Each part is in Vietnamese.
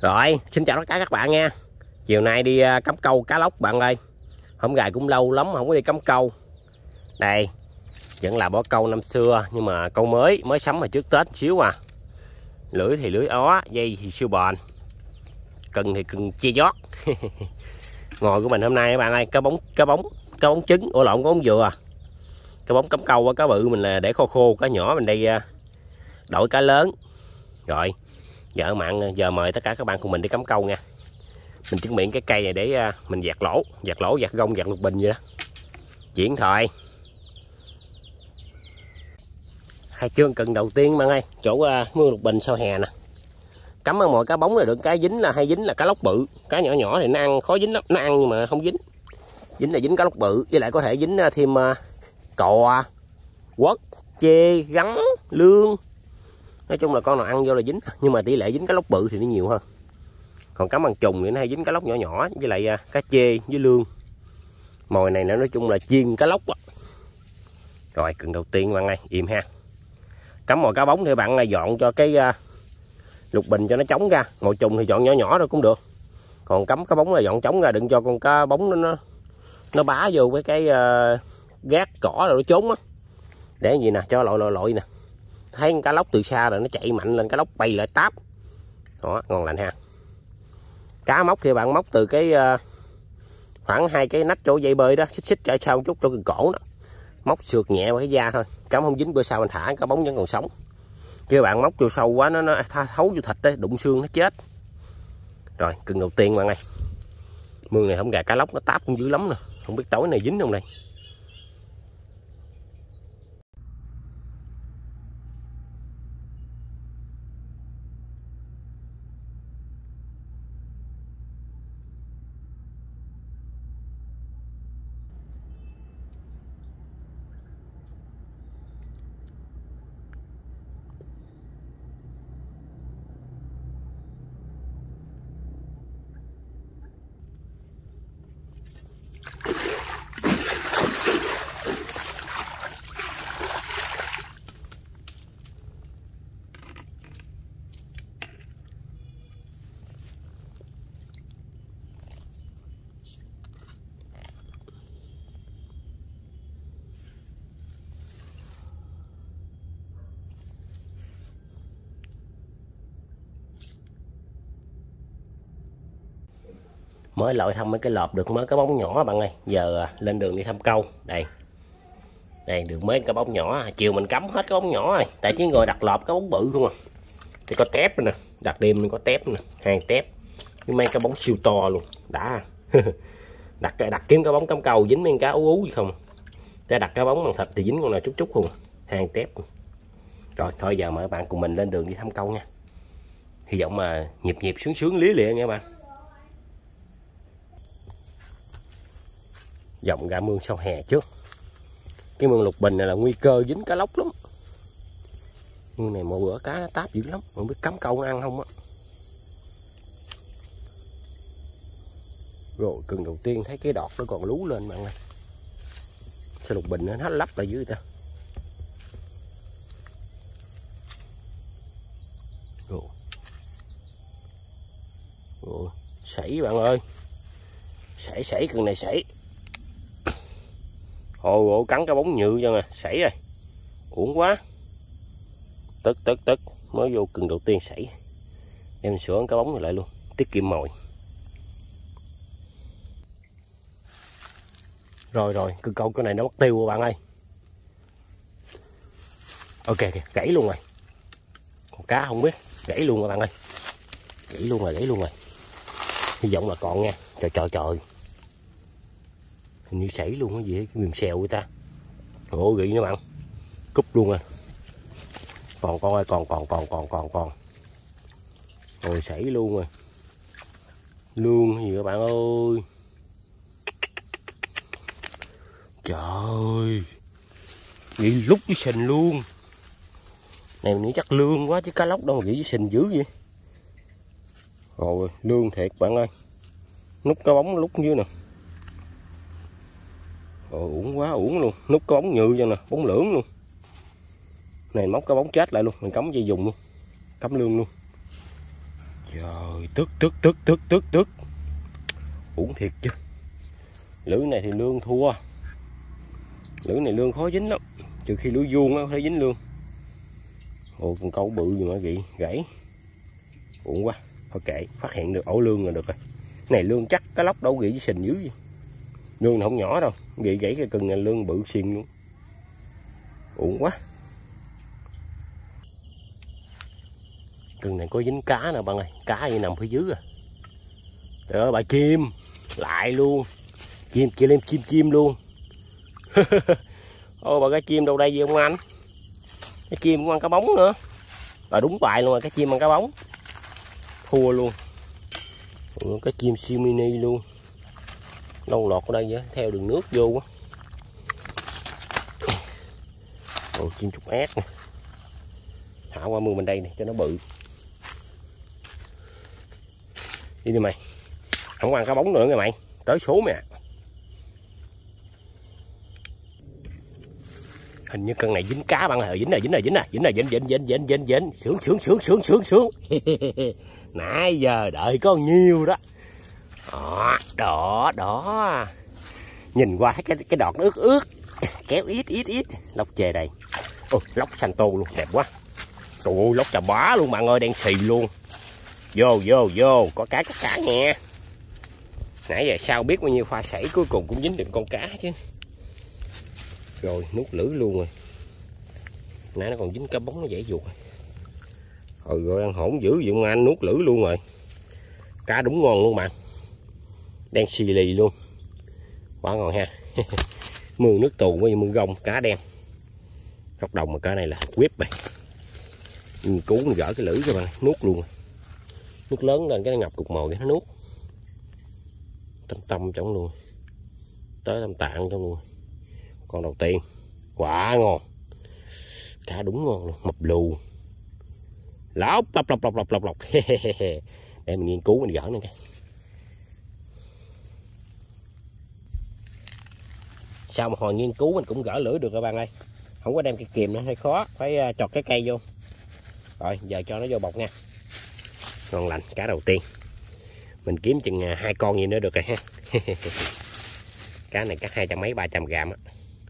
Rồi, xin chào tất cả các bạn nha. Chiều nay đi à, cắm câu cá lóc bạn ơi. Hôm gài cũng lâu lắm không có đi cắm câu. Đây Vẫn là bỏ câu năm xưa Nhưng mà câu mới, mới sắm mà trước Tết xíu à. Lưỡi thì lưỡi ó, dây thì siêu bền. Cần thì cần chia giót. Ngồi của mình hôm nay các bạn ơi Cá bóng, cá bóng, cá bóng trứng. Ủa lộn cá bóng dừa. Cá bóng cắm câu cá bự mình là để khô khô Cá nhỏ mình đây à, đổi cá lớn. Rồi vợ mạng ờ, giờ mời tất cả các bạn cùng mình đi cắm câu nha. Mình chuẩn bị cái cây này để ờ, mình dạt lỗ dạt lỗ dạt gông dạt lục bình vậy đó. Chuyển thoại. Hai chương cần đầu tiên bạn ơi. Chỗ ờ, uh, mưa lục bình sau hè nè. Cắm ăn mọi cá bóng là được cá dính là hay dính là cá lóc bự. Cá nhỏ nhỏ thì nó ăn khó dính lắm nó ăn nhưng mà không dính. Dính là dính cá lóc bự với lại có thể dính thêm uh, cò quất chê gắn lương nói chung là con nào ăn vô là dính. Nhưng mà tỷ lệ dính cá lóc bự thì nó nhiều hơn. Còn cá bằng trùng thì nó hay dính cá lóc nhỏ nhỏ với lại à, cá chê với lương. Mồi này nói chung là chiên cá lóc đó. rồi cần đầu tiên bạn ơi im ha. Cắm mồi cá bóng thì bạn à, dọn cho cái à, lục bình cho nó trống ra. Mồi trùng thì dọn nhỏ nhỏ rồi cũng được. Còn cắm cá bóng là dọn trống ra đừng cho con cá bóng nó nó, nó bá vô với cái uh, gác cỏ rồi nó trốn á. Để gì nè cho lội lội lội nè thấy cá lóc từ xa rồi, nó chạy mạnh lên, cá lóc bay lại táp. Đó, ngon lành ha. Cá móc thì bạn, móc từ cái ờ, khoảng hai cái nách chỗ dây bơi đó, xích xích chạy sau một chút cho cái cổ đó. Móc sượt nhẹ vào cái da thôi. Cắm không dính, bữa sau mình thả, cá bóng vẫn còn sống. Chứ bạn móc vô sâu quá, nó nó à, thấu vô thịt đấy đụng xương nó chết. Rồi cần đầu tiên bạn ơi. Mương này không gà, cá lóc nó táp cũng dữ lắm nè. Không biết tối này dính không đây. Mới lội thăm mấy cái lợp được mới cái bóng nhỏ bạn ơi. Giờ à, lên đường đi thăm câu. Đây. Đây được mấy cái bóng nhỏ chiều mình cắm hết cái bóng nhỏ rồi. Tại chứ ngồi đặt lợp cái bóng bự không à. Thì có tép nè. Đặt đêm mình có tép nè. Hàng tép. Nhưng mấy cái bóng siêu to luôn. Đã. Đặt đặt kiếm cái bóng cắm cầu, dính mấy cá ú ú gì không? Để đặt cái bóng bằng thịt thì dính con nào chút chút không à. hàng tép. Rồi, thôi giờ mời bạn cùng mình lên đường đi thăm câu nha. Hy vọng mà nhịp nhịp sướng sướng lý lịa nha bạn. Dòng ra mương sau hè trước. Cái mương lục bình này là nguy cơ dính cá lóc lắm. Mương này mỗi bữa cá nó táp dữ lắm. Không biết cắm câu nó ăn không á. Rồi cần đầu tiên thấy cái đọt nó còn lú lên bạn ơi sao lục bình nó hết lắp lại dưới ta? Rồi. Rồi, sảy bạn ơi. Sảy sảy cần này sảy. Ồ, ồ cắn cái bóng nhự cho nè, sảy rồi. Uổng quá. Tức tức tức, mới vô cần đầu tiên sảy. Đem sửa cái bóng này lại luôn, tiết kiệm mồi. Rồi rồi, cứ câu cái này nó mất tiêu rồi bạn ơi. Ok kìa, gãy luôn rồi. Còn cá không biết, gãy luôn rồi bạn ơi. Gãy luôn rồi, gãy luôn rồi. Hy vọng là còn nha. Trời trời trời hình như sảy luôn cái gì cái mềm xèo người ta. Ổ gỉ nha bạn. Cúp luôn à còn con ơi, còn còn còn còn còn còn. Rồi sảy luôn rồi. Lương gì các bạn ơi? Trời ơi. Nghĩ lúc với sình luôn. Này, mình nghĩ chắc lương quá chứ cá lóc đâu mà nghĩ với sình dữ vậy. Rồi, lương thiệt bạn ơi. Nút cá bóng lúc dưới nè. Ồ, uổng quá uổng luôn. Nút có bóng nhự cho nè bóng lưỡng luôn. Này móc cái bóng chết lại luôn. Mình cắm dây dùng luôn. Cắm lương luôn. Trời tức tức tức tức tức tức. Uổng thiệt chứ. Lưỡi này thì lương thua. Lưỡi này lương khó dính lắm. Trừ khi lưỡi vuông nó thấy dính lương. Ồ con câu bự gì mà bị gãy. Uổng quá thôi kệ phát hiện được ổ lương là được rồi. Này lương chắc cái lóc đâu gỉ sình dưới gì lương không nhỏ đâu. Gỉ gãy cái cần này lương bự xiên luôn. Uổng quá. Cần này có dính cá nè bạn ơi. Cá gì nằm phía dưới à. Trời ơi bà chim lại luôn. Chim kia lên chim chim luôn. Ô bà cái chim đâu đây gì không anh? Cái chim cũng ăn cá bóng nữa. Bà đúng bài luôn rồi cái chim ăn cá bóng. Thua luôn. Ừ, cái chim siêu mini luôn lâu lọt ở đây vậy theo đường nước vô quá. Ồ, chim trục ác nè. Thả qua mương bên đây này cho nó bự. Đi đi mày. Không ăn cá bóng nữa nghe mày. Tới số mày à. hình như cân này dính cá bạn ơi. Dính này dính này dính này. Dính này dính dính dính dính dính dính. Sướng sướng sướng sướng sướng sướng. Nãy giờ đợi có nhiêu đó đó đó đó. Nhìn qua thấy cái cái đọt nó ướt ướt. Kéo ít ít ít. Lóc chè đây. Ôi lóc xanh tô luôn, đẹp quá. Trời ơi, lóc chà bá luôn, bạn ơi đang xì luôn. Vô vô vô, có cá có cá nha. Nãy giờ sao biết bao nhiêu pha sảy cuối cùng cũng dính được con cá chứ. Rồi nút lưỡi luôn rồi. Nãy nó còn dính cá bóng, nó dễ ruột rồi. Rồi ăn hổn dữ mà anh nuốt lưỡi luôn rồi. Cá đúng ngon luôn bạn đen xì lì luôn. Quá ngon ha. Mương nước tù với mương gông, cá đen. Góc đồng mà cá này là quýp này cứu mình gỡ cái lưỡi cho bạn nuốt luôn. Nước lớn lên cái nó ngập cục mồi cái nó nuốt. Tâm tâm trong luôn. Tới tâm tạng trong luôn. Con đầu tiên. Quả ngon. Cá đúng ngon luôn, mập lù. Lóc lóc lóc lóc lóc lóc để mình nghiên cứu mình gỡ nữa sau một hồi nghiên cứu mình cũng gỡ lưỡi được các bạn ơi. Không có đem cái kìm nó hơi khó. Phải à, chọt cái cây vô. Rồi, giờ cho nó vô bọc nha. Ngon lành, cá đầu tiên. Mình kiếm chừng à, hai con gì nữa được rồi ha. Cá này cắt hai trăm mấy, ba trăm gram á.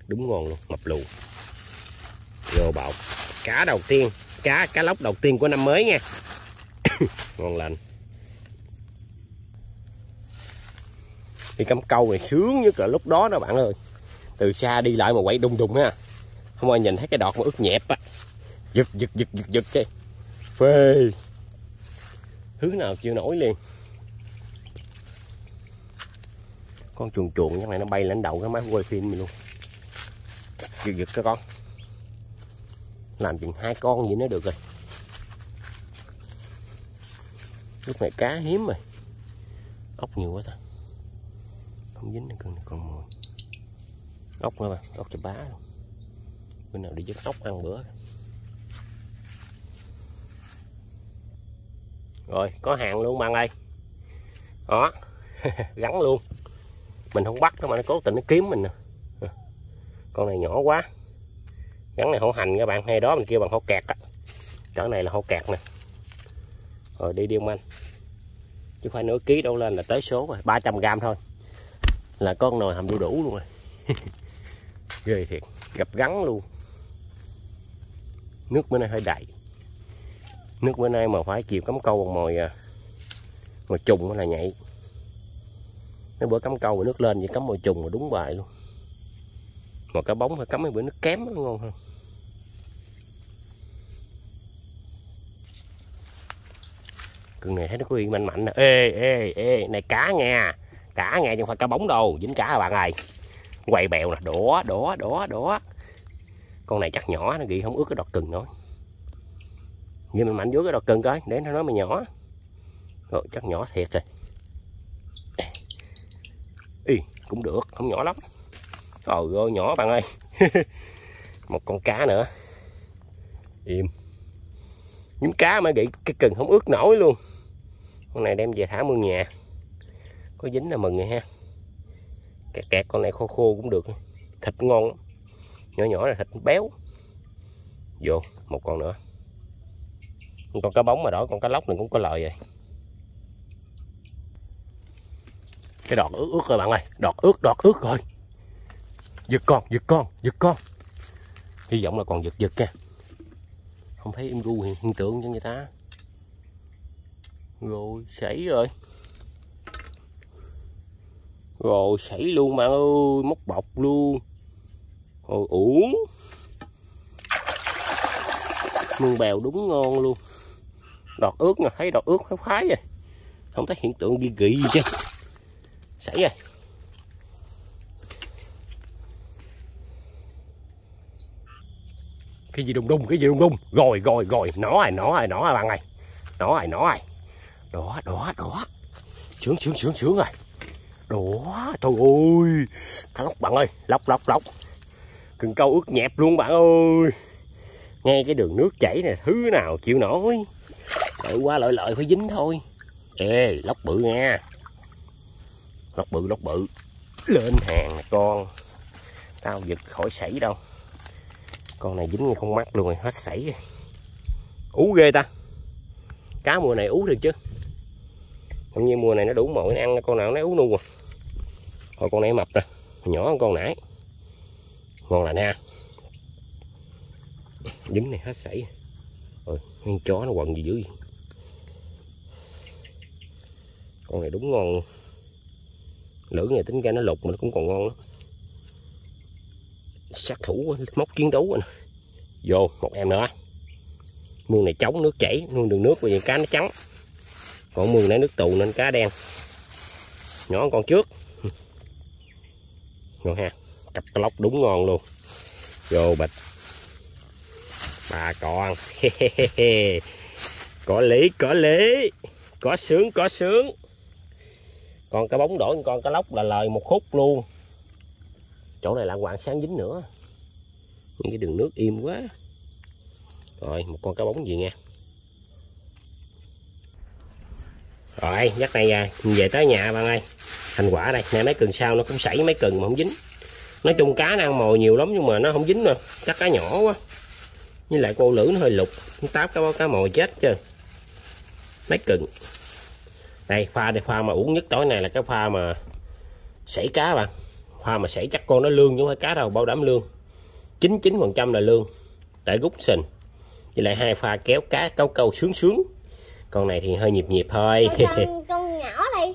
Đúng ngon luôn, mập lù. Vô bọc. Cá đầu tiên, cá cá lóc đầu tiên của năm mới nha. Ngon lành. Thì cắm câu này sướng nhất là lúc đó đó bạn ơi từ xa đi lại mà quậy đùng đùng ha không ai nhìn thấy cái đọt mà ướt nhẹp á. Giật giật giật giật giật cái. Phê. Thứ nào chịu nổi liền. Con chuồn chuồn như này nó bay lên đầu cái máy quay phim mình luôn. Giật giật cái con. Làm chừng hai con gì nó được rồi. Lúc này cá hiếm rồi. Ốc nhiều quá ta. Không dính con này con mồi ốc nữa mà ốc cho bá luôn. Bữa nào đi dứt ốc ăn bữa. Rồi, có hàng luôn bạn ơi. Đó, gắn luôn. Mình không bắt nó mà nó cố tình nó kiếm mình nè. Con này nhỏ quá. Gắn này hổ hành các bạn, hay đó mình kêu bằng hổ kẹt á. Chỗ này là hổ kẹt nè. Rồi, đi đi ông anh. chứ phải nửa ký đâu lên là tới số rồi 300 gram thôi. Là con nồi hầm đu đủ luôn rồi. ghê thiệt. Gặp gắn luôn. Nước bữa nay hơi đầy nước bữa nay mà phải chiều cắm câu bằng mồi à, mồi trùng là nhạy mấy bữa cắm câu mà nước lên vậy cắm mồi trùng mà đúng bài luôn. Mà cá bóng phải cắm mấy bữa nước kém nó ngon hơn cưng này thấy nó có yên mạnh mạnh nè. Ê ê ê, này cá nghe. Cá nghe chứ không phải cá bóng đâu. Dính cá bạn ơi quay bèo nè đỏ đỏ đỏ đỏ con này chắc nhỏ nó ghi không ướt cái đọt cừng nữa nhưng mình mạnh dưới cái đọt cừng coi để nó nói mày nhỏ. Rồi chắc nhỏ thiệt rồi. Ý, cũng được không nhỏ lắm. Trời ơi nhỏ bạn ơi. Một con cá nữa. Im. Những cá mà bị cái cần không ướt nổi luôn. Con này đem về thả mương nhà. Có dính là mừng rồi ha kẹt kẹt con này khô khô cũng được. Thịt ngon nhỏ nhỏ là thịt béo. Vô, một con nữa. Con cá bóng mà đó, con cá lóc này cũng có lợi vậy. Cái đọt ướt ướt rồi bạn ơi. Đọt ướt đọt ướt rồi. Giật con giật con giật con. Hy vọng là còn giật giật nha không thấy im ru hiện tượng cho người ta. Rồi, sảy rồi rồi sảy luôn bạn ơi, móc bọc luôn. Rồi uổng mương bèo đúng ngon luôn. Đọt ướt nè, thấy đọt ướt phái phái rồi không thấy hiện tượng ghi gị gì chứ. Sảy rồi cái gì đùng đùng, cái gì đùng đùng. Rồi rồi rồi. Nó rồi nó rồi nó rồi bạn ơi nó rồi nó rồi đó đó đó sướng sướng sướng sướng rồi đó trời ơi. Cá lóc bạn ơi, lóc lóc lóc. Cần câu ướt nhẹp luôn bạn ơi. Nghe cái đường nước chảy này thứ nào chịu nổi. Đợi qua lợi lợi, phải dính thôi. Ê, lóc bự nha. Lóc bự lóc bự. Lên hàng nè, con. Tao giật khỏi sảy đâu. Con này dính ngay con mắt luôn rồi, hết sảy rồi. Ú ghê ta. Cá mùa này ú được chứ. Không như mùa này nó đủ mọi ăn con nào nó ú nu à thôi con này mập rồi nhỏ hơn con nãy. Ngon là nha dính này hết sảy. Rồi con chó nó quần gì dữ vậy? con này đúng ngon. Lửa này tính ra nó lục mà nó cũng còn ngon lắm. Sát thủ móc chiến đấu nè. Vô, một em nữa. Mương này trống, nước chảy, mương đường nước bởi vì cá nó trắng. Còn mương này nước tù nên cá đen. Nhỏ con trước luôn ha. Cặp lóc đúng ngon luôn. Vô bịch. Bà con có lý có lý có sướng có sướng. Còn cá bóng đổi con cá lóc là lời một khúc luôn. Chỗ này là hoàng sáng dính nữa. Những cái đường nước im quá. Rồi một con cá bóng gì nha rồi dắt này à, về tới nhà bạn ơi thành quả đây. Nè mấy cần sau nó cũng sảy mấy cần mà không dính. Nói chung cá nó ăn mồi nhiều lắm nhưng mà nó không dính nè chắc cá nhỏ quá. Với lại cô lưỡi nó hơi lục. Táp cá cá mồi chết chứ. Mấy cần. Đây pha đây pha mà uống nhất tối này là cái pha mà sảy cá bạn hoa mà sảy chắc con nó lương chứ không phải cá đâu bao đảm lương. 99 phần trăm là lương tại gút sình. Với lại hai pha kéo cá câu câu sướng sướng. Con này thì hơi nhịp nhịp thôi con, con nhỏ đi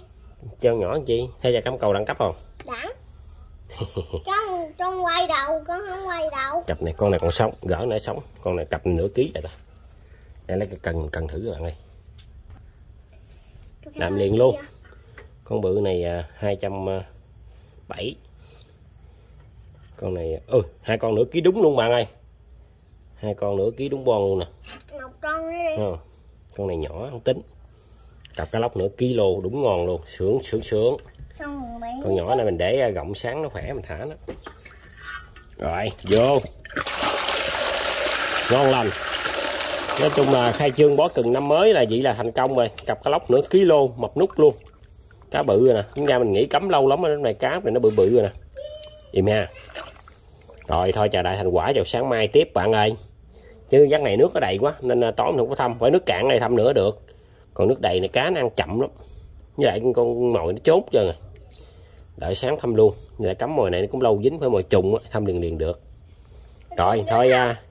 treo nhỏ chi? Hay là cắm cầu đẳng cấp không? Đẳng. Con con quay đầu con không quay đầu. Cặp này con này còn sống gỡ nãy sống. Con này cặp nửa ký rồi ta đây lấy cái cần cần thử các bạn ơi. Làm liền luôn. Con bự này à, hai trăm à, bảy. Con này ơi hai con nửa ký đúng luôn bạn ơi. Hai con nửa ký đúng bon luôn nè. Một con nữa đi. Không? con này nhỏ không tính cặp cá lóc nửa ký-lô đúng ngon luôn sướng sướng sướng. Con nhỏ này mình để à, gọng sáng nó khỏe mình thả nó. Rồi vô. Ngon lành. Nói chung là khai trương bó cần năm mới là vậy là thành công rồi. Cặp cá lóc nửa ký-lô mập nút luôn. Cá bự rồi nè. Chúng ra mình nghĩ cấm lâu lắm rồi này cá này nó bự bự rồi nè. Im ha. Rồi thôi chờ đợi thành quả vào sáng mai tiếp bạn ơi. Chứ giấc này nước có đầy quá nên à, tối mình không có thăm. Phải nước cạn này thăm nữa được còn nước đầy này cá nó ăn chậm lắm. Với lại con mồi nó chốt rồi đợi sáng thăm luôn. Với lại cắm mồi này nó cũng lâu dính phải mồi trùng á, thăm liền liền được. Rồi thôi à,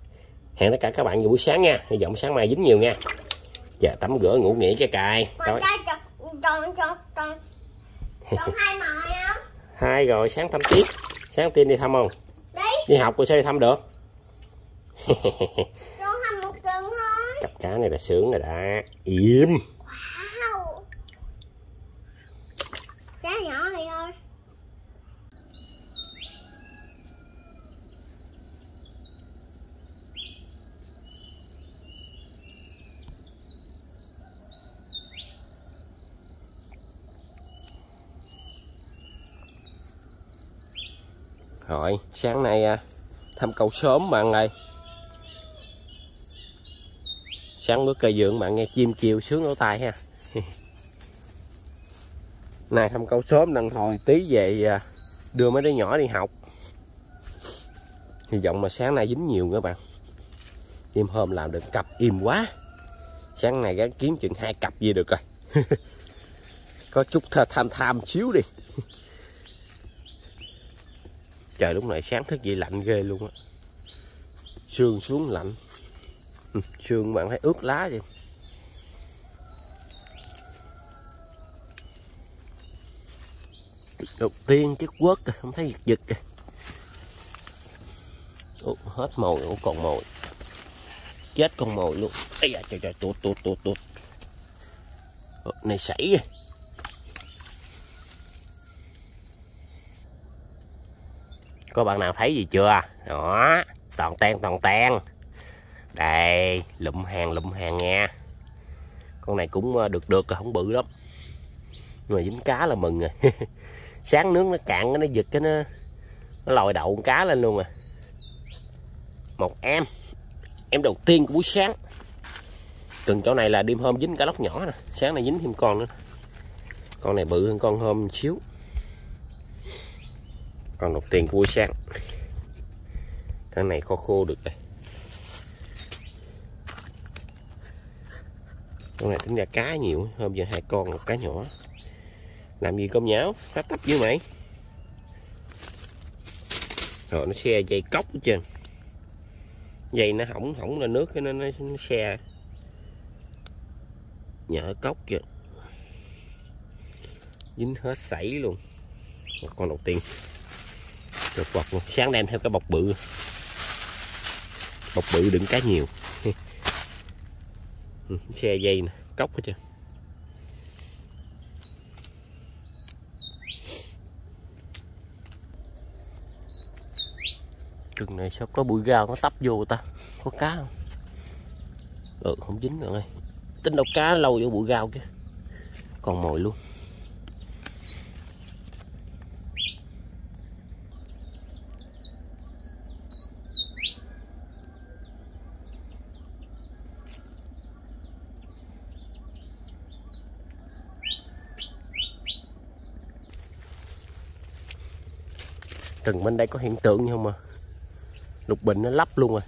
hẹn tất cả các bạn vào buổi sáng nha. Hy vọng sáng mai dính nhiều nha. Giờ tắm rửa ngủ nghỉ cái cài chọn hai rồi sáng thăm tiếp. Sáng tiên đi thăm không? Đi. Đi học rồi sao đi thăm được con thăm một chừng thôi cặp cá này là sướng rồi đã im wow. Cá nhỏ thì thôi rồi sáng nay à, thăm câu sớm bạn ơi sáng bước cây dưỡng, bạn nghe chim kêu sướng lỗ tai ha. Này thăm câu sớm đang hồi tí về à, đưa mấy đứa nhỏ đi học. Hy vọng mà sáng nay dính nhiều các bạn. Chim hôm làm được cặp im quá. Sáng nay gắn kiếm chừng hai cặp gì được rồi. Có chút tham tham xíu đi. Trời lúc này sáng thức dậy lạnh ghê luôn á. Sương xuống lạnh ừ, sương bạn thấy ướt lá vậy. Đầu tiên chiếc quất à, không thấy giật giật. Kìa Ủa, hết mồi Ủa, còn mồi. Chết con mồi luôn. Ây da, trời trời tụt tụt tụt tụt này sảy vậy. Có bạn nào thấy gì chưa? Đó toàn ten toàn ten đây, lụm hàng lụm hàng nha. Con này cũng ờ, được được không bự lắm. Nhưng mà dính cá là mừng rồi. Sáng nướng nó cạn nó giật, cái nó nó lòi đậu cá lên luôn à. Một em em đầu tiên của buổi sáng. Từng chỗ này là đêm hôm dính cá lóc nhỏ nè, sáng nay dính thêm con nữa. Con này bự hơn con hôm xíu. Con đầu tiên của buổi sáng. Con này kho khô được rồi. Con này tính ra cá nhiều hôm giờ hai con một cá nhỏ. Làm gì công nháo? Phá tấp với mày. Rồi nó xe dây cốc hết trơn. Dây nó hỏng hỏng là nước cái nó, nó, nó xe. Nhỡ cốc kìa. Dính hết sảy luôn. Một con đầu tiên. Được quật luôn. Sáng đem theo cái bọc bự. Bọc bự đựng cá nhiều ừ, xe dây nè. Cốc hết trơn rừng này sao có bụi gao nó tấp vô ta? Có cá không? Ừ không dính rồi ơi. Tính đâu cá lâu vô bụi gao chứ còn mồi luôn rừng bên đây có hiện tượng không mà? Lục bình nó lấp luôn rồi.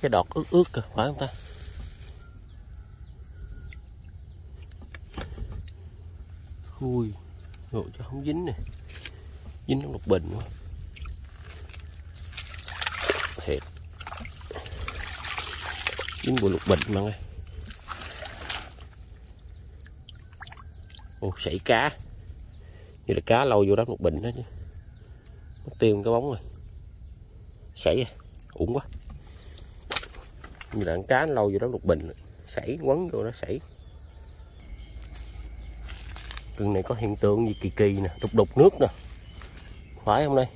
Cái đọt ướt ướt kìa, phải không ta? Ui rồi cho không dính nè. Dính trong lục bình quá. Thiệt. Dính bộ lục bình mà ơi ô sảy cá như là cá lâu vô đó một bình đó chứ. Mất tiêu cái bóng rồi. Sảy à uổng quá. Như là cá lâu vô đó một bình sảy, quấn vô nó sảy. Rừng này có hiện tượng gì kỳ kỳ nè, đục đục nước nè. Phải không đây?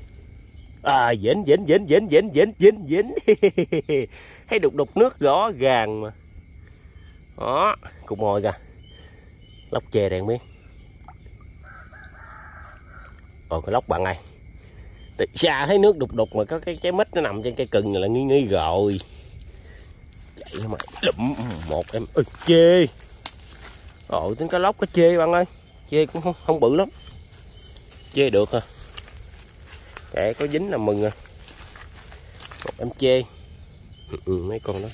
À dính dính dính dính dính dính dính dính thấy đục đục nước rõ ràng mà. Đó, cục mồi kìa. Lóc chè đèn miếng ồ cái lóc bạn này. Từ xa thấy nước đục đục mà có cái trái mít nó nằm trên cây cừng là nghi nghi rồi. Chạy mà lụm một em ơi chê. Ồ tính cá lóc có chê bạn ơi. Chê cũng không, không bự lắm. Chê được à. Để có dính là mừng à. Một em chê. Ừ, ừ, mấy con đó.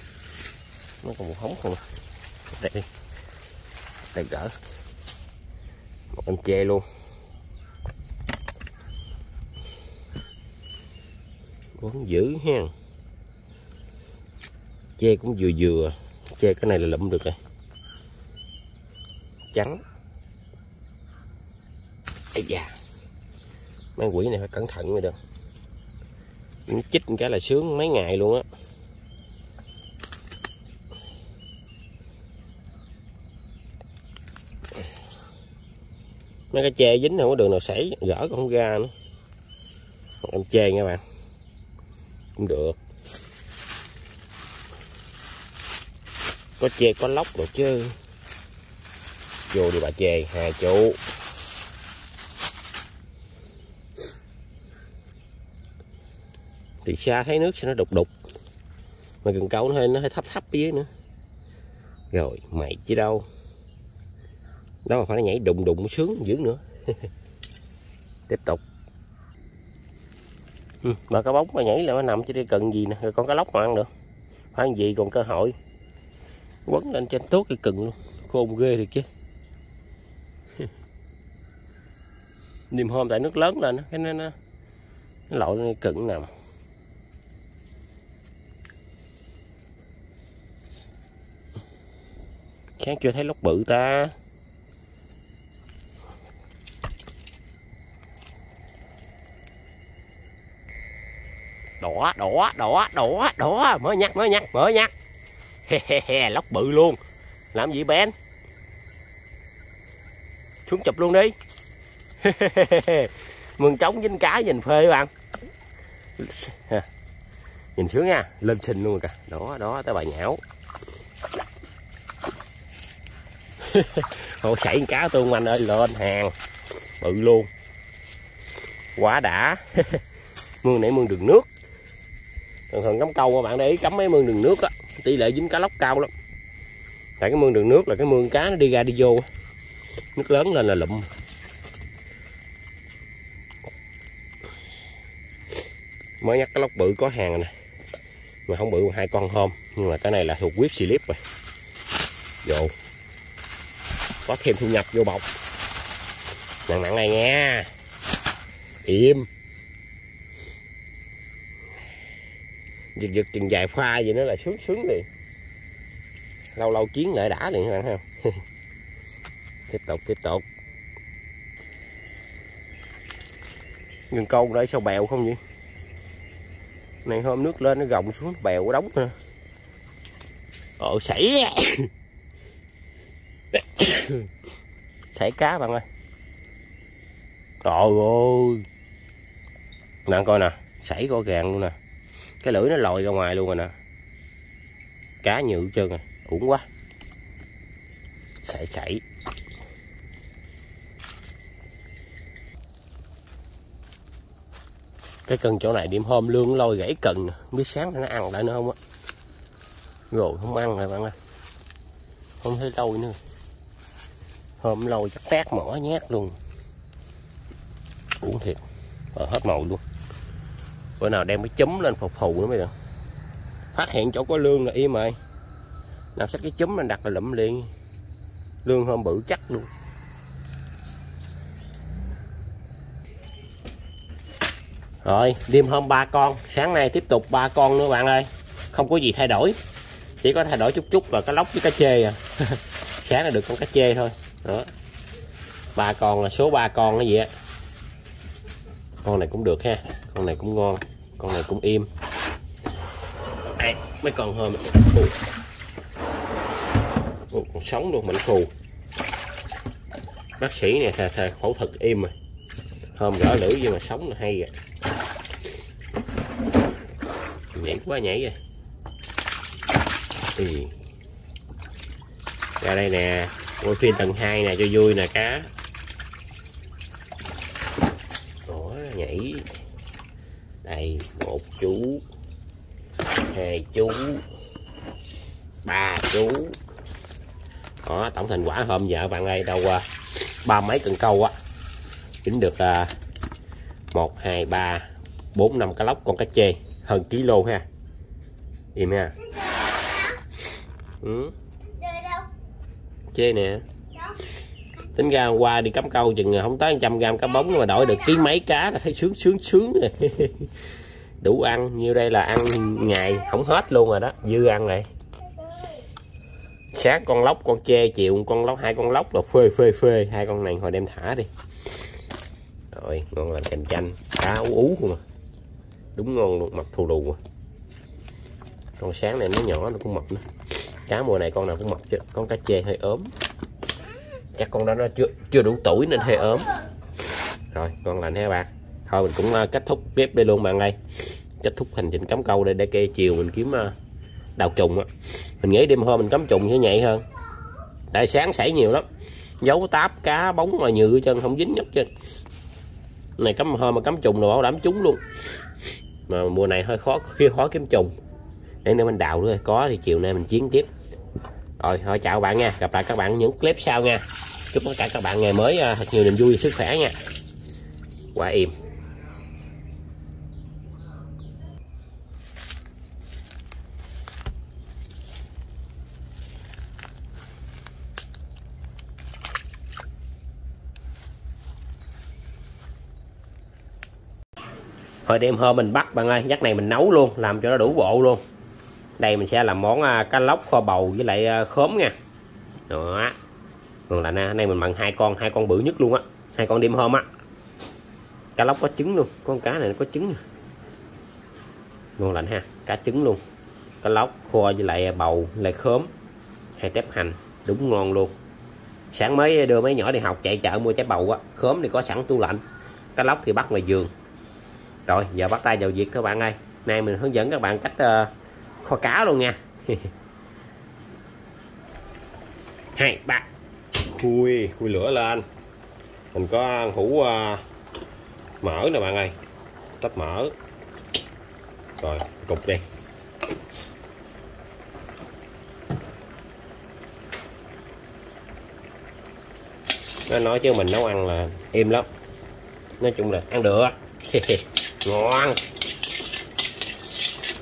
Nó còn một hóng không đây đây gỡ. Một em chê luôn. Cũng dữ ha. Che cũng vừa vừa. Che cái này là lụm được rồi. Trắng. Ây da. Mấy quỷ này phải cẩn thận mới được. Chích cái là sướng mấy ngày luôn á. Mấy cái che dính không có đường nào xảy, Gỡ cũng không ra nữa. Em che nha bạn. Cũng được. Có chê, có lóc được chứ. Vô đi bà chê hai chú thì xa thấy nước sẽ nó đục đục. Mà cần câu nó hơi nó hơi thấp thấp dưới nữa. Rồi, mày chứ đâu. Đó mà phải nhảy đụng đụng sướng dữ nữa. Tiếp tục ừ. mà cá bóng mà nhảy là nó nằm trên đi cần gì nè rồi con cá lóc mà ăn được phải ăn gì còn cơ hội. Quấn lên trên tốt cái cần luôn. Khôn ghê được chứ. Niềm hôm tại nước lớn lên cái nó nó, nó lội lên cận nằm. Sáng chưa thấy lóc bự ta. Đỏ đỏ đỏ đỏ đỏ. Mới nhắc mới nhắc mới nhắc he he he, lóc bự luôn. Làm gì bên xuống chụp luôn đi. Mừng trống dính cá, nhìn phê bạn. Nhìn sướng nha. Lên xinh luôn kìa. Đó đó tới bà nhão. Hồ sảy cá tương anh ơi, lên hàng. Bự luôn. Quá đã. Mương nãy mương đường nước thường thường cắm câu các bạn để ý cắm mấy mương đường nước á, tỷ lệ dính cá lóc cao lắm. Tại cái mương đường nước là cái mương cá nó đi ra đi vô nước lớn lên là lụm. Mới nhắc cái lóc bự có hàng này mà không bự hai con hôm. Nhưng mà cái này là thuộc quyết slip rồi. Vô. Có thêm thu nhập vô bọc. Nặng nặng này nha. Im. Giật giật chừng dài pha vậy nó là sướng sướng liền. Lâu lâu chiến lại đã liền các bạn thấy không? Tiếp tục tiếp tục. Ngừng câu đây sao bèo không vậy? Này, hôm nước lên nó gồng xuống, bèo đóng nữa ồ, sảy. Sảy cá, bạn ơi. Trời ơi. Nè coi nè, sảy có gàng luôn nè cái lưỡi nó lòi ra ngoài luôn rồi nè. Cá nhựa trơn rồi uổng quá. Sảy sảy cái cần chỗ này điểm hôm lương lôi gãy cần không biết sáng nó ăn lại nữa không á. Rồi, không ăn rồi bạn ơi. Không thấy lôi nữa. Hôm lôi chắc tét mỏ nhát luôn. Uống thiệt. Rồi hết màu luôn bữa nào đem cái chấm lên phục thù nữa mới được. Phát hiện chỗ có lương là im rồi. Nào xách cái chấm lên đặt là lụm liền. Lương hôm bự chắc luôn. Rồi, đêm hôm ba con. Sáng nay tiếp tục ba con nữa bạn ơi. Không có gì thay đổi. Chỉ có thay đổi chút chút là cá lóc với cá chê à. Sáng là được con cá chê thôi. Đó. Ba con là số ba con cái gì á. Con này cũng được ha. Con này cũng ngon con này cũng im. Đây, mấy con hôm Ủa, còn sống luôn mạnh phù bác sĩ này thà, thà phẫu thuật im rồi. Hôm gỡ lưỡi nhưng mà sống là hay rồi. Nhảy quá nhảy rồi. Ừ. ra đây nè. Quay phim tầng 2 nè cho vui nè cá Ủa, nhảy đây một chú. Hai chú. Ba chú. Đó tổng thành quả hôm giờ bạn ơi đâu qua ba mấy cần câu á. Tính được à, một hai ba bốn năm cá lóc con cá chê hơn kilo ha. Im ha. Ừ. chê nè tính ra qua đi cắm câu chừng không tới trăm gram cá bóng mà đổi được ký mấy cá là thấy sướng sướng sướng. Rồi đủ ăn, như đây là ăn ngày không hết luôn rồi đó, dư ăn này. Sáng con lóc con chê chịu con lóc, hai con lóc là phê phê phê. Hai con này hồi đem thả đi. Rồi, ngon lành cành chanh cá ú ú không à đúng ngon luôn mặt thù lù à. con sáng này nó nhỏ, nó cũng mập nữa. Cá mùa này con nào cũng mập chứ. Con cá chê hơi ốm chắc con đó nó chưa chưa đủ tuổi nên hơi ốm. Rồi, con lành ha bạn? Thôi, mình cũng ờ, kết thúc clip đây luôn bạn ơi. Kết thúc hành trình cắm câu đây, để kê chiều mình kiếm ờ, đào trùng á. Mình nghĩ đêm hôm mình cắm trùng sẽ nhạy hơn. Tại sáng xảy nhiều lắm. Dấu táp, cá, bóng mà nhự chân không dính nhóc chân này, cắm hôm mà cắm trùng là bảo đảm trúng luôn. Mà mùa này hơi khó, khi khó kiếm trùng. Để nữa mình đào nữa có thì chiều nay mình chiến tiếp. Rồi, thôi, chào bạn nha. Gặp lại các bạn những clip sau nha chúc tất cả các bạn ngày mới à, thật nhiều niềm vui và sức khỏe nha. Quá im. Hồi đêm hôm mình bắt, bạn ơi, nhắc này mình nấu luôn, làm cho nó đủ bộ luôn. Đây mình sẽ làm món à, cá lóc kho bầu với lại à, khóm nha. Đó còn là nay mình mặn hai con hai con bự nhất luôn á. Hai con đêm hôm á. Cá lóc có trứng luôn con cá này nó có trứng ngon lạnh ha cá trứng luôn. Cá lóc kho với lại bầu lại khóm hay tép hành đúng ngon luôn. Sáng mới đưa mấy nhỏ đi học chạy chợ mua trái bầu á khóm thì có sẵn tủ lạnh. Cá lóc thì bắt ngoài giường rồi giờ bắt tay vào việc các bạn ơi. Nay mình hướng dẫn các bạn cách uh, kho cá luôn nha. Hai ba khui khui lửa lên. Mình có hũ uh, mỡ nè bạn ơi. Tách mỡ. Rồi cục đi. Nó nói chứ mình nấu ăn là im lắm. Nói chung là ăn được. Ngon.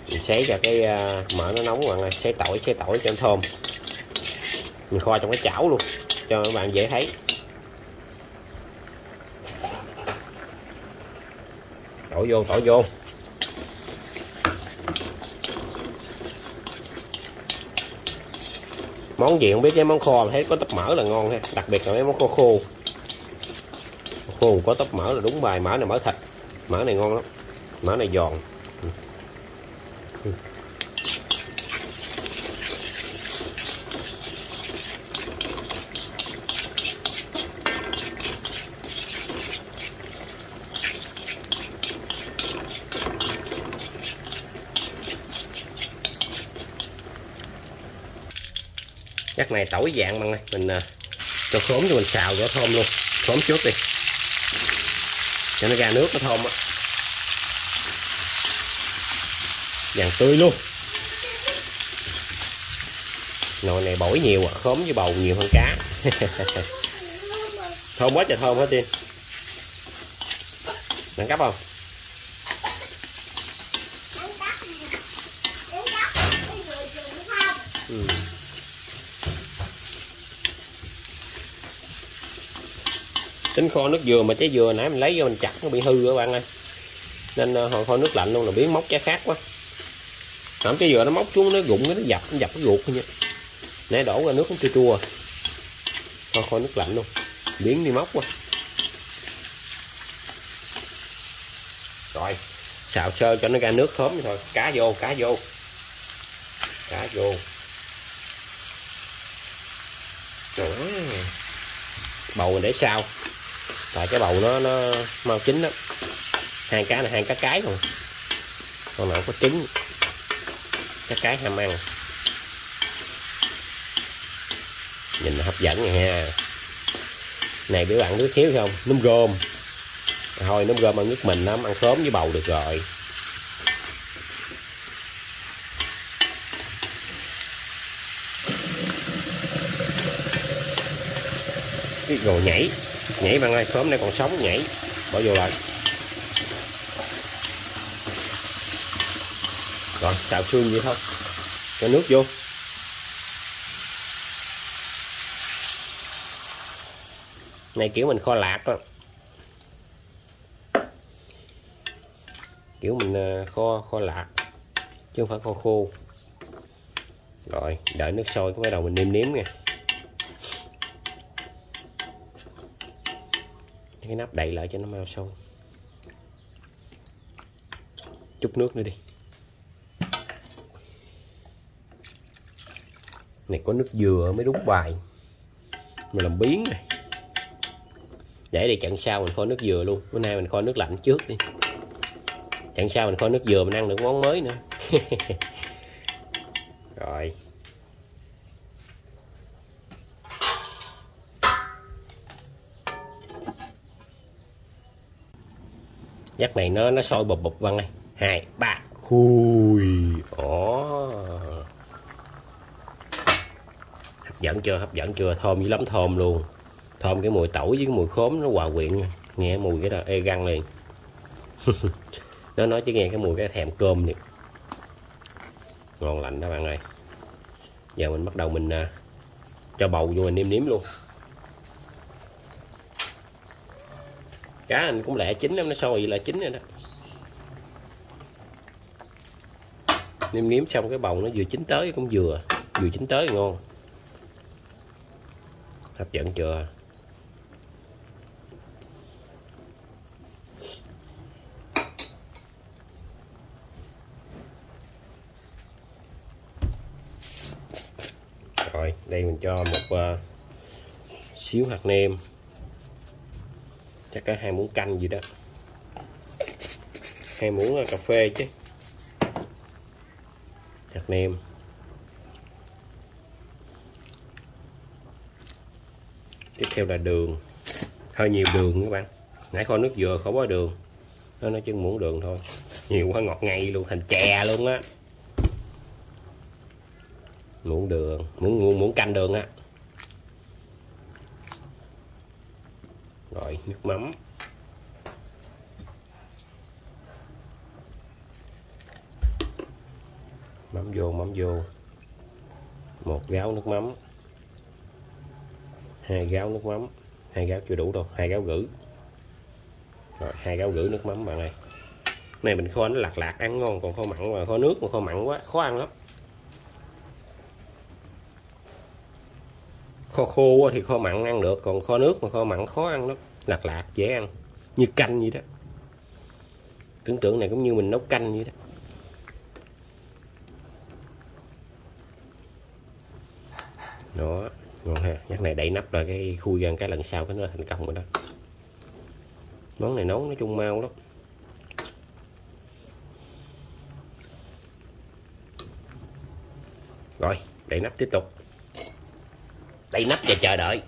Mình sấy cho cái uh, mỡ nó nóng bạn ơi. Xé tỏi xé tỏi cho nó thơm. Mình kho trong cái chảo luôn cho các bạn dễ thấy. Tỏi vô tỏi vô. Món gì không biết, cái món kho thấy có tóc mỡ là ngon ha. Đặc biệt là mấy món kho khô. Khô có tóc mỡ là đúng bài, mỡ này mỡ thịt. Mỡ này ngon lắm. Mỡ này giòn. Này tỏi dạng bằng này. Mình à, cho khóm cho mình xào cho thơm luôn. Khóm trước đi. Cho nó ra nước nó thơm á. Vàng tươi luôn. Nồi này bổi nhiều à, khóm với bầu nhiều hơn cá. Thơm quá trời thơm hết tiên đẳng cấp không? Tính kho nước dừa mà trái dừa nãy mình lấy vô mình chặt, nó bị hư các bạn ơi. Nên ờ, hồi kho nước lạnh luôn là biến móc trái khác quá. Làm trái dừa nó móc xuống, nó rụng nó dập nó dập cái ruột nha. Nãy đổ ra nước nó chua chua à. kho kho nước lạnh luôn. Biến đi móc quá. Rồi, xào sơ cho nó ra nước khóm thôi. Cá vô cá vô. Cá vô. Đó. bầu để sau tại cái bầu nó nó mau chín đó. Hai cá này hai cá cái thôi con nào có trứng cá cái ham ăn. Nhìn hấp dẫn nha ha. Này, biểu bạn đứa thiếu không? Núm rôm thôi núm rôm ăn nước mình lắm, ăn khóm với bầu được rồi. Cái rồi nhảy nhảy bạn ơi khóm này còn sống nhảy, bỏ vô lại. Rồi xào xương vậy thôi. Cho nước vô. Này, kiểu mình kho lạc đó kiểu mình ờ, kho kho lạc, chứ không phải kho khô. Rồi, đợi nước sôi cái bắt đầu mình nêm nếm nha. Cái nắp đậy lại cho nó mau sôi. Chút nước nữa đi. Này, có nước dừa mới đúng bài. Mình làm biến này. Để đi, chặn sau mình kho nước dừa luôn. Bữa nay mình kho nước lạnh trước đi. Chặn sau mình kho nước dừa, mình ăn được món mới nữa. Rồi. Dắt này nó nó sôi bụp bụp văng đây. Hai ba. Khui. Ổ hấp dẫn chưa? Hấp dẫn chưa? Thơm với lắm thơm luôn. Thơm cái mùi tỏi với cái mùi khóm nó hòa quyện nghe mùi cái là ê găng liền. Nó nói chứ nghe cái mùi cái thèm cơm nè ngon lành đó bạn ơi. Giờ mình bắt đầu mình uh, cho bầu vô mình nêm nếm luôn cá anh cũng lẹ chín lắm nó sôi vậy là chín rồi đó. Nêm nếm xong cái bồng nó vừa chín tới cũng vừa vừa chín tới ngon. Hấp dẫn chưa? Rồi đây mình cho một uh, xíu hạt nêm chắc có hai muỗng canh gì đó. Hai muỗng à, cà phê chứ. Hạt nêm. Tiếp theo là đường. Hơi nhiều đường các bạn. Nãy kho nước dừa không có đường. Nó nói chứ muỗng đường thôi. Nhiều quá, ngọt ngay luôn, thành chè luôn á. Muỗng đường muỗng muỗng canh đường á. Rồi, nước mắm. Mắm vô mắm vô. Một gáo nước mắm. Hai gáo nước mắm. Hai gáo chưa đủ đâu, hai gáo gửi rồi, hai gáo gửi nước mắm bạn ơi. Này, mình kho nó lạc lạc ăn ngon, còn kho mặn mà, kho nước mà kho mặn quá, khó ăn lắm. Kho khô thì kho mặn ăn được, còn kho nước mà kho mặn khó ăn lắm. Lạc lạc dễ ăn. Như canh vậy đó. Tưởng tượng này cũng như mình nấu canh vậy đó. Đó, ngon ha. Nhắc này đậy nắp là cái khui ra cái lần sau cái nó thành công rồi đó. Món này nấu nói chung mau lắm. Rồi, đậy nắp tiếp tục đậy nắp và chờ đợi.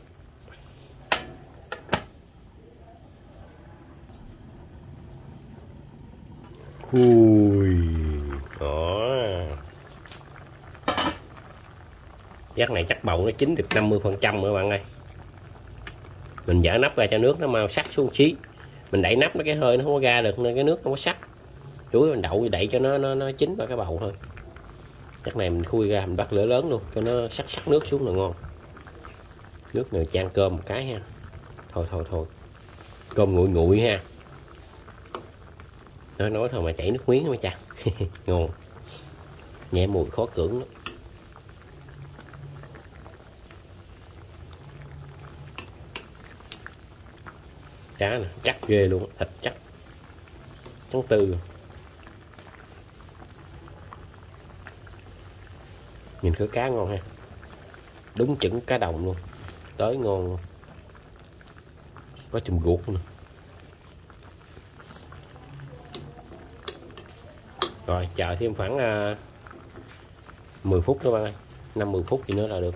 Khui. Đó giác này chắc bầu nó chín được 50 phần trăm các bạn ơi. Mình dở nắp ra cho nước nó mau sắc xuống xí. Mình đẩy nắp nó cái hơi nó không có ra được nên cái nước không có sắc. Chuối mình đậu đậy cho nó nó, nó chín vào cái bầu thôi. Chắc này mình khui ra mình bắt lửa lớn luôn cho nó sắc sắc nước xuống là ngon nước này chan cơm một cái ha. Thôi thôi thôi. Cơm nguội nguội ha. Nói nói thôi mà chảy nước miếng mấy cha ngon. Nhẹ mùi khó cưỡng lắm. Cá nè, chắc ghê luôn, thịt chắc. Trắng tư nhìn cái cá ngon ha. Đúng chuẩn cá đồng luôn tới ngon. Luôn có chùm ruột nữa. Rồi chờ thêm khoảng à, uh, 10 phút các bạn ơi. 50 phút thì nữa là được.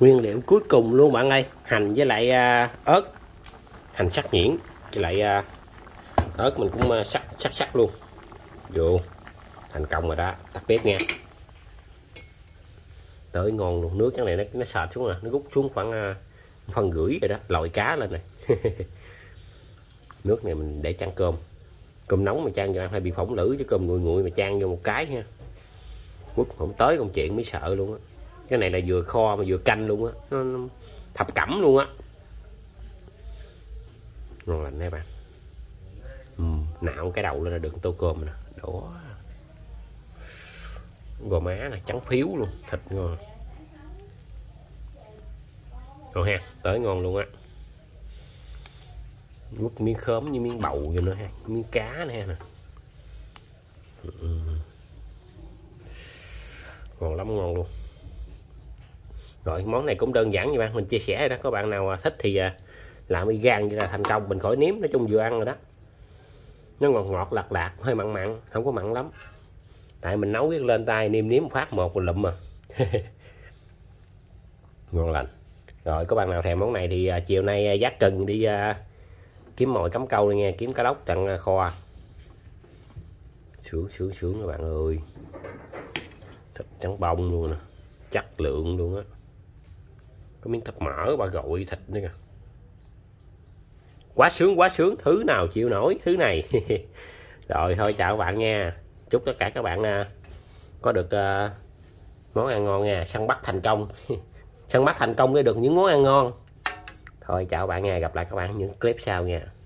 Nguyên liệu cuối cùng luôn bạn ơi. Hành với lại uh, ớt. Hành sắc nhuyễn với lại uh, ớt mình cũng uh, sắc sắc sắc luôn vô. Thành công rồi đó. Tắt bếp nha. Tới ngon luôn. Nước cái này nó nó sệt xuống nè nó rút xuống khoảng à, phần phân rưỡi rồi đó. Loại cá lên này. Nước này mình để chan cơm. Cơm nóng mà chan cho hay bị phỏng lử chứ cơm nguội nguội mà chan vô một cái nha quất không tới công chuyện mới sợ luôn á. Cái này là vừa kho mà vừa canh luôn á. Nó, nó thập cẩm luôn á. Ngon lành đấy bạn. Ừ, nạo cái đầu lên là đựng tô cơm nè đỏ gò má là trắng phiếu luôn, thịt ngon. Rồi ha, tới ngon luôn á. Quất miếng khóm như miếng bầu cho nữa ha, miếng cá nè nè. Ngon lắm, ngon luôn. Rồi, món này cũng đơn giản như bạn, mình chia sẻ đó. Có bạn nào thích thì à, làm y gan như là thành công, mình khỏi nếm, nói chung vừa ăn rồi đó nó ngọt ngọt lạc lạc hơi mặn mặn không có mặn lắm. Tại mình nấu cái lên tay niêm nếm phát một một lụm mà ngon lành. Rồi có bạn nào thèm món này thì à, chiều nay à, dắt cần đi à, kiếm mồi cắm câu đi nghe kiếm cá lóc đặng à, kho sướng sướng sướng các bạn ơi. Thịt trắng bông luôn nè. Chất lượng luôn á. Có miếng thịt mỡ bà gọi thịt nữa kìa quá sướng quá sướng. Thứ nào chịu nổi thứ này. Rồi thôi chào các bạn nha. Chúc tất cả các bạn uh, có được uh, món ăn ngon nha. Săn bắt thành công. Săn bắt thành công để được những món ăn ngon. Thôi chào bạn nha. Gặp lại các bạn những clip sau nha.